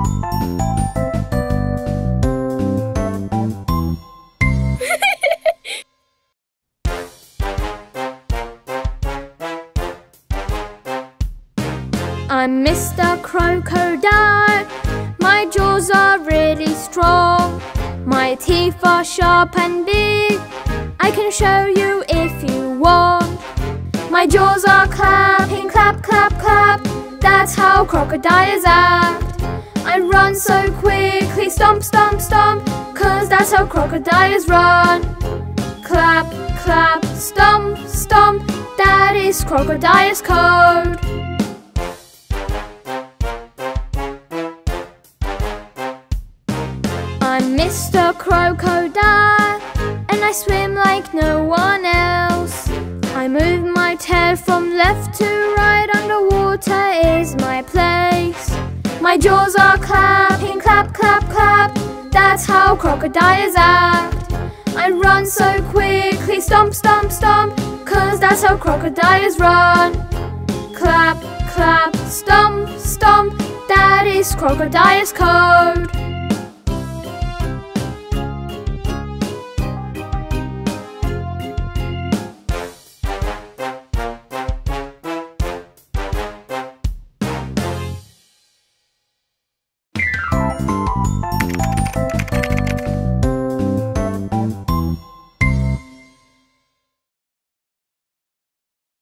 I'm Mr. Crocodile. My jaws are really strong. My teeth are sharp and big. I can show you if you want. My jaws are clapping, clap, clap, clap. That's how crocodiles act. Run so quickly, stomp, stomp, stomp. Cause that's how crocodiles run. Clap, clap, stomp, stomp. That is crocodile's code. I'm Mr. Crocodile and I swim like no one else. I move my tail from left to right, underwater is my place. My jaws are clapping, clap, clap, clap. That's how crocodiles act. I run so quickly, stomp, stomp, stomp, cause that's how crocodiles run. Clap, clap, stomp, stomp, that is crocodile's code.